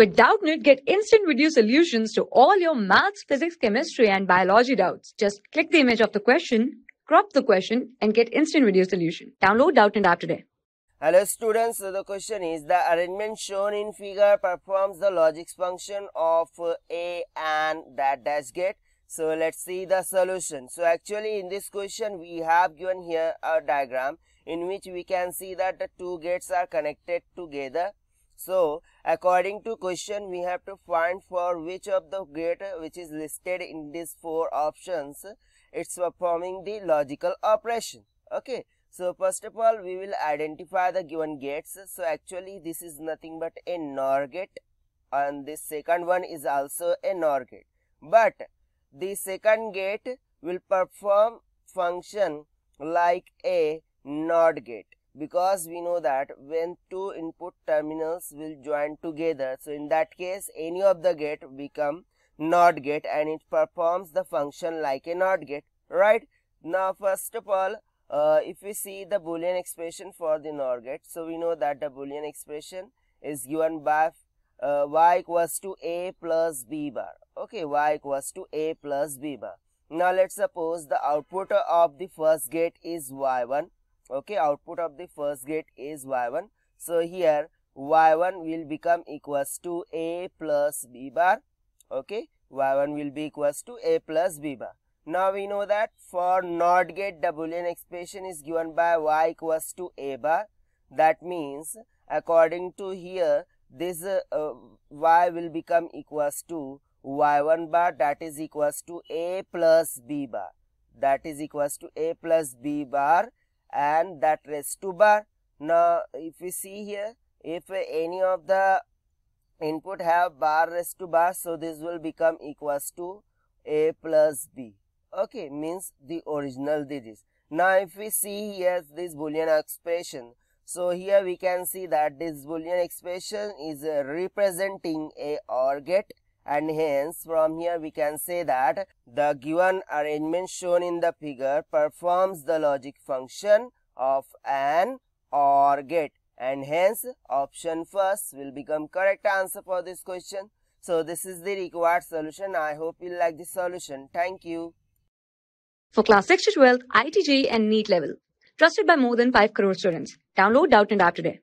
With Doubtnut, get instant video solutions to all your maths, physics, chemistry, and biology doubts. Just click the image of the question, crop the question, and get instant video solution. Download Doubtnut app today. Hello students, so the question is the arrangement shown in figure performs the logic function of A and that dash gate. So let's see the solution. So actually in this question we have given here a diagram in which we can see that the two gates are connected together. So according to question we have to find for which of the gate which is listed in these four options it's performing the logical operation. Okay. So first of all we will identify the given gates. So actually this is nothing but a NOR gate and this second one is also a NOR gate. But the second gate will perform function like a NOT gate because we know that when two input terminals will join together so in that case any of the gate become NOT gate and it performs the function like a NOT gate right? Now first of all uh, if we see the boolean expression for the NOR gate so we know that the boolean expression is given by uh, y equals to a plus b bar. Okay y equals to a plus b bar. Now let's suppose the output of the first gate is y1 okay output of the first gate is y1 so here y1 will become equals to a plus b bar. Okay y1 will be equals to a plus b bar. Now we know that for NOT gate the boolean expression is given by y equals to a bar. That means according to here this uh, uh, y will become equals to y1 bar. That is equals to a plus b bar. That is equals to a plus b bar and that raised to bar. Now if we see here if any of the input have bar raised to bar so this will become equals to a plus b. Okay means the original digits now if we see here this boolean expression so here we can see that this boolean expression is representing a OR gate and hence from here we can say that the given arrangement shown in the figure performs the logic function of an OR gate and hence option first will become correct answer for this question. So this is the required solution. I hope you like this solution. Thank you. For class 6 to 12, IIT JEE and NEET level. Trusted by more than 5 crore students. Download Doubtnut app today.